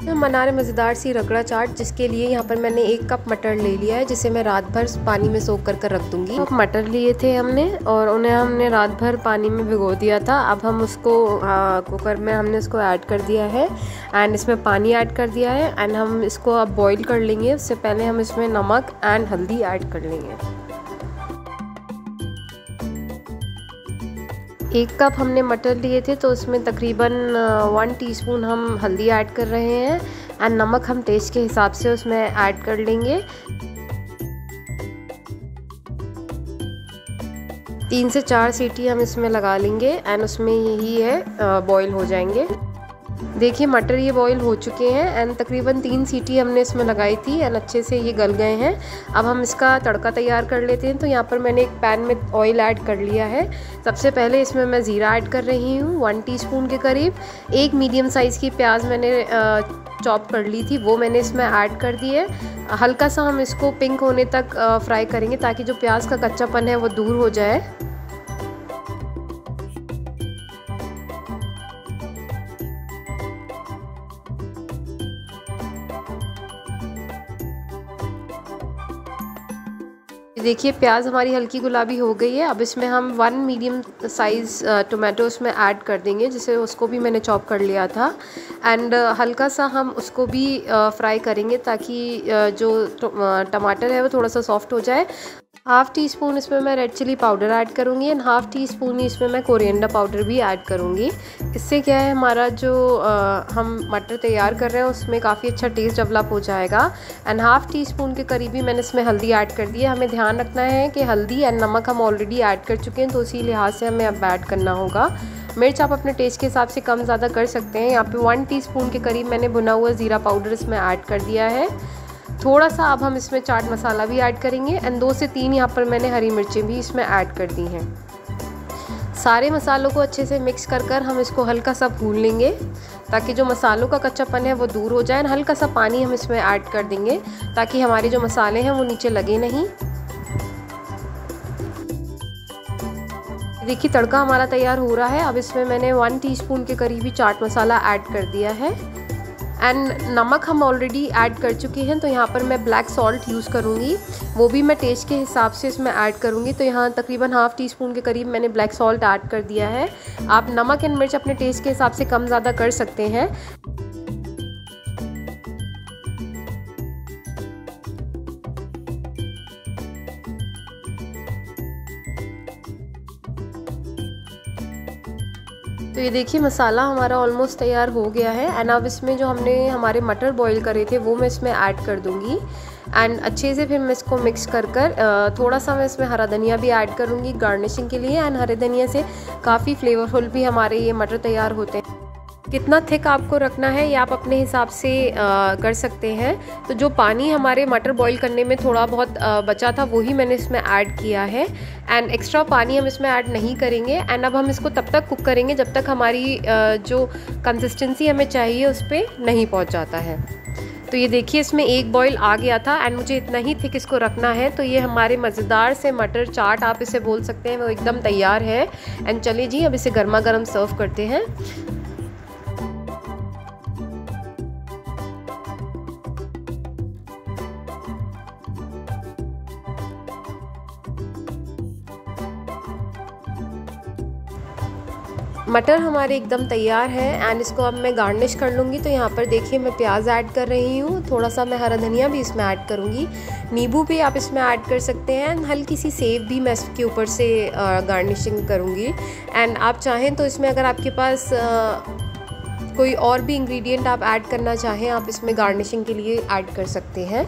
हम बना रहे मज़ेदार सी रगड़ा चाट, जिसके लिए यहाँ पर मैंने एक कप मटर ले लिया है, जिसे मैं रात भर पानी में सोख कर कर रख दूँगी। तो मटर लिए थे हमने, और उन्हें हमने रात भर पानी में भिगो दिया था। अब हम उसको कुकर में हमने उसको ऐड कर दिया है एंड इसमें पानी ऐड कर दिया है एंड हम इसको अब बॉईल कर लेंगे। उससे पहले हम इसमें नमक एंड हल्दी ऐड कर लेंगे। एक कप हमने मटर लिए थे तो उसमें तकरीबन वन टीस्पून हम हल्दी ऐड कर रहे हैं एंड नमक हम टेस्ट के हिसाब से उसमें ऐड कर लेंगे। तीन से चार सीटी हम इसमें लगा लेंगे एंड उसमें यही है बॉईल हो जाएँगे। देखिए, मटर ये बॉईल हो चुके हैं एंड तकरीबन तीन सीटी हमने इसमें लगाई थी एंड अच्छे से ये गल गए हैं। अब हम इसका तड़का तैयार कर लेते हैं। तो यहाँ पर मैंने एक पैन में ऑयल ऐड कर लिया है। सबसे पहले इसमें मैं ज़ीरा ऐड कर रही हूँ वन टीस्पून के करीब। एक मीडियम साइज़ की प्याज मैंने चॉप कर ली थी, वो मैंने इसमें ऐड कर दी है। हल्का सा हम इसको पिंक होने तक फ्राई करेंगे ताकि जो प्याज का कच्चापन है वो दूर हो जाए। देखिए, प्याज हमारी हल्की गुलाबी हो गई है। अब इसमें हम वन मीडियम साइज़ टोमेटो उसमें ऐड कर देंगे, जिसे उसको भी मैंने चॉप कर लिया था। एंड हल्का सा हम उसको भी फ्राई करेंगे ताकि जो टमाटर है वो थोड़ा सा सॉफ्ट हो जाए। हाफ़ टी स्पून इसमें मैं रेड चिली पाउडर ऐड करूँगी एंड हाफ़ टी स्पून इसमें मैं कोरिएंडर पाउडर भी ऐड करूँगी। इससे क्या है हमारा जो आ, हम मटर तैयार कर रहे हैं उसमें काफ़ी अच्छा टेस्ट डेवलप हो जाएगा। एंड हाफ़ टी स्पून के करीब ही मैंने इसमें हल्दी ऐड कर दी है। हमें ध्यान रखना है कि हल्दी एंड नमक हम ऑलरेडी ऐड कर चुके हैं तो उसी लिहाज से हमें अब ऐड करना होगा। मिर्च आप अपने टेस्ट के हिसाब से कम ज़्यादा कर सकते हैं। यहाँ पे वन टीस्पून के करीब मैंने भुना हुआ ज़ीरा पाउडर इसमें ऐड कर दिया है। थोड़ा सा अब हम इसमें चाट मसाला भी ऐड करेंगे एंड दो से तीन यहाँ पर मैंने हरी मिर्चें भी इसमें ऐड कर दी हैं। सारे मसालों को अच्छे से मिक्स कर कर हम इसको हल्का सा भून लेंगे ताकि जो मसालों का कच्चापन है वो दूर हो जाए हल्का सा पानी हम इसमें ऐड कर देंगे ताकि हमारे जो मसाले हैं वो नीचे लगे नहीं। देखिए तड़का हमारा तैयार हो रहा है, अब इसमें मैंने वन टीस्पून के करीब चाट मसाला ऐड कर दिया है। एंड नमक हम ऑलरेडी ऐड कर चुके हैं तो यहाँ पर मैं ब्लैक सॉल्ट यूज़ करूँगी। वो भी मैं टेस्ट के हिसाब से इसमें ऐड करूँगी। तो यहाँ तकरीबन हाफ़ टी स्पून के करीब मैंने ब्लैक सॉल्ट ऐड कर दिया है। आप नमक एंड मिर्च अपने टेस्ट के हिसाब से कम ज़्यादा कर सकते हैं। तो ये देखिए, मसाला हमारा ऑलमोस्ट तैयार हो गया है एंड अब इसमें जो हमने हमारे मटर बॉईल करे थे, वो मैं इसमें ऐड कर दूँगी एंड अच्छे से फिर मैं इसको मिक्स कर कर थोड़ा सा मैं इसमें हरा धनिया भी ऐड करूँगी गार्निशिंग के लिए एंड हरे धनिया से काफ़ी फ्लेवरफुल भी हमारे ये मटर तैयार होते हैं। कितना थिक आपको रखना है ये आप अपने हिसाब से आ, कर सकते हैं। तो जो पानी हमारे मटर बॉईल करने में थोड़ा बहुत आ, बचा था वही मैंने इसमें ऐड किया है। एंड एक्स्ट्रा पानी हम इसमें ऐड नहीं करेंगे। एंड अब हम इसको तब तक कुक करेंगे जब तक हमारी आ, जो कंसिस्टेंसी हमें चाहिए उस पर नहीं पहुँच जाता है। तो ये देखिए इसमें एक बॉईल आ गया था एंड मुझे इतना ही थिक इसको रखना है। तो ये हमारे मज़ेदार से मटर चाट आप इसे बोल सकते हैं वो एकदम तैयार है। एंड चलिए जी अब इसे गर्मा गर्म सर्व करते हैं। मटर हमारे एकदम तैयार है एंड इसको अब मैं गार्निश कर लूँगी। तो यहाँ पर देखिए मैं प्याज ऐड कर रही हूँ। थोड़ा सा मैं हरा धनिया भी इसमें ऐड करूँगी। नींबू भी आप इसमें ऐड कर सकते हैं एंड हल्की सी सेव भी मैं इसके ऊपर से गार्निशिंग करूँगी। एंड आप चाहें तो इसमें अगर आपके पास कोई और भी इंग्रेडिएंट आप ऐड करना चाहें, आप इसमें गार्निशिंग के लिए ऐड कर सकते हैं।